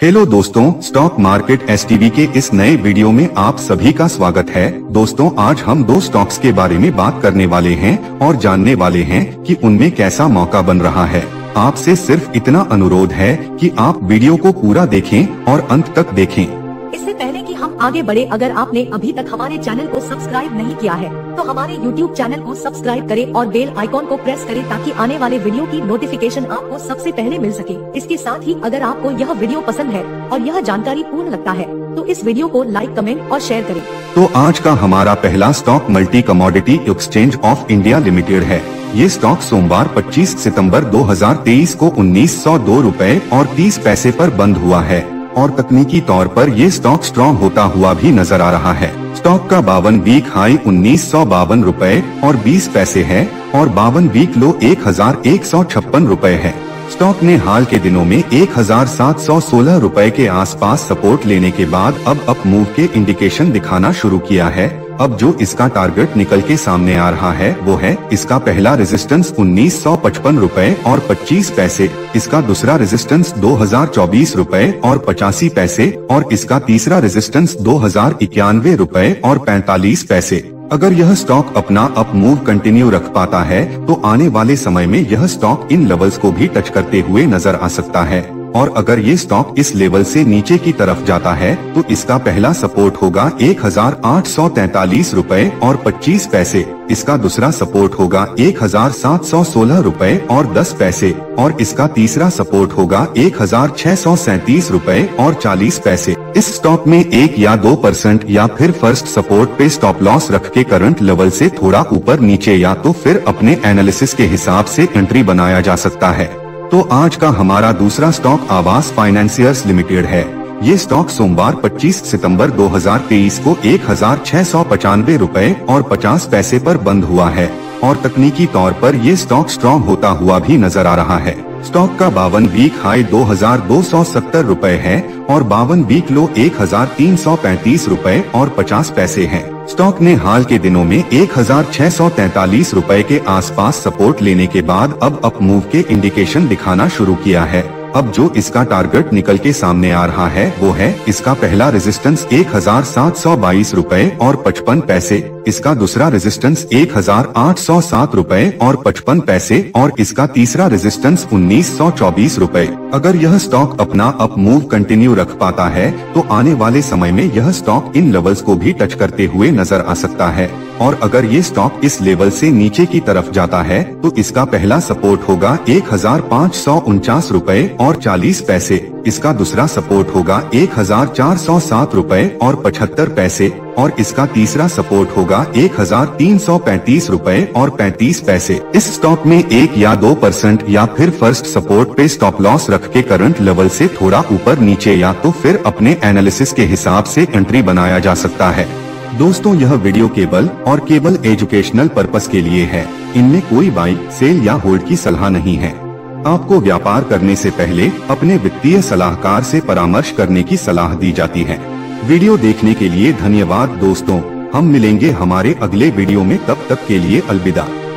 Hello दोस्तों stock market STV के इस नए वीडियो में आप सभी का स्वागत है। दोस्तों, आज हम दो स्टॉक्स के बारे में बात करने वाले हैं और जानने वाले हैं कि उनमें कैसा मौका बन रहा है। आपसे सिर्फ़ इतना अनुरोध है कि आप वीडियो को पूरा देखें और अंत तक देखें। इससे पहले हम आगे बढ़े। अगर आपने अभी तक हमारे चैनल को सब्सक्राइब नहीं किया है तो हमारे YouTube चैनल को सब्सक्राइब करें और बेल आइकॉन को प्रेस करें ताकि आने वाले वीडियो की नोटिफिकेशन आपको सबसे पहले मिल सके। इसके साथ ही अगर आपको यह वीडियो पसंद है और यह जानकारी पूर्ण लगता है तो इस वीडियो को लाइक कमेंट और शेयर करें। तो आज का हमारा पहला stock multi commodity exchange of India limited है। ये स्टॉक सोमवार 25 सितंबर 2023 को उन्नीस सौ और 30 पैसे पर बंद हुआ है। और तकनीकी तौर पर ये स्टॉक स्ट्रॉन्ग होता हुआ भी नज़र आ रहा है। स्टॉक का बावन वीक हाई उन्नीस सौ बावन रूपए और 20 पैसे है और बावन वीक लो एक हज़ार एक सौ छप्पन रूपए है। स्टॉक ने हाल के दिनों में एक हज़ार सात सौ सोलह रूपए के आसपास सपोर्ट लेने के बाद अब अप मूव के इंडिकेशन दिखाना शुरू किया है। अब जो इसका टारगेट निकल के सामने आ रहा है, वो है इसका पहला रेजिस्टेंस उन्नीस सौ पचपन रूपए और पच्चीस पैसे, इसका दूसरा रेजिस्टेंस दो हज़ार चौबीस रूपए और पचासी पैसे, और इसका तीसरा रेजिस्टेंस दो हज़ार इक्यानवे रूपए और पैंतालीस पैसे। अगर यह स्टॉक अपना अप मूव कंटिन्यू रख पाता है तो आने वाले समय में यह स्टॉक इन लेवल्स को भी टच करते हुए नज़र आ सकता है। और अगर ये स्टॉक इस लेवल से नीचे की तरफ़ जाता है तो इसका पहला सपोर्ट होगा एक हज़ार आठ सौ तैतालीस रूपए और पच्चीस पैसे। इसका दूसरा सपोर्ट होगा एक हज़ार सात सौ सोलह रूपए और दस पैसे। और इसका तीसरा सपोर्ट होगा एक हज़ार छह सौ सैतीस रूपए और चालीस पैसे। इस स्टॉक में एक या दो परसेंट या फिर फ़र्स्ट सपोर्ट पे स्टॉप लॉस रख के करंट लेवल से थोड़ा ऊपर नीचे या तो फिर अपने एनालिसिस के हिसाब से एंट्री बनाया जा सकता है। तो आज का हमारा दूसरा स्टॉक आवास फाइनेंसियर्स लिमिटेड है। ये स्टॉक सोमवार 25 सितंबर 2023 को एक हज़ार छह सौ पचानवे रूपए और 50 पैसे पर बंद हुआ है। और तकनीकी तौर पर ये स्टॉक स्ट्रॉन्ग होता हुआ भी नज़र आ रहा है। स्टॉक का बावन वीक हाई दो हज़ार दो सौ सत्तर रूपए है और बावन वीक लो एक हज़ार तीन सौ पैंतीस रूपए और पचास पैसे है। स्टॉक ने हाल के दिनों में एक रूपए के आसपास सपोर्ट लेने के बाद अब अप मूव के इंडिकेशन दिखाना शुरू किया है। अब जो इसका टारगेट निकल के सामने आ रहा है, वो है इसका पहला रेजिस्टेंस एक हज़ार सात सौ बाईस रूपए और पचपन पैसे, इसका दूसरा रेजिस्टेंस एक हज़ार आठ सौ सात रूपए और पचपन पैसे, और इसका तीसरा रेजिस्टेंस उन्नीस सौ चौबीस रूपए। अगर यह स्टॉक अपना अप मूव कंटिन्यू रख पाता है तो आने वाले समय में यह स्टॉक इन लेवल्स को भी टच करते हुए नज़र आ सकता है। और अगर ये स्टॉक इस लेवल से नीचे की तरफ़ जाता है तो इसका पहला सपोर्ट होगा एक हज़ार पाँच सौ उनचास रूपए और चालीस पैसे। इसका दूसरा सपोर्ट होगा एक हज़ार चार सौ सात रूपए और पचहत्तर पैसे। और इसका तीसरा सपोर्ट होगा एक हज़ार तीन सौ पैंतीस रूपए और पैंतीस पैसे। इस स्टॉक में एक या दो परसेंट या फिर फ़र्स्ट सपोर्ट पे स्टॉप लॉस रख के करंट लेवल से थोड़ा ऊपर नीचे या तो फिर अपने एनालिसिस के हिसाब से एंट्री बनाया जा सकता है। दोस्तों, यह वीडियो केवल और केवल एजुकेशनल पर्पस के लिए है। इनमें कोई बाई सेल या होल्ड की सलाह नहीं है। आपको व्यापार करने से पहले अपने वित्तीय सलाहकार से परामर्श करने की सलाह दी जाती है। वीडियो देखने के लिए धन्यवाद दोस्तों। हम मिलेंगे हमारे अगले वीडियो में। तब तक के लिए अलविदा।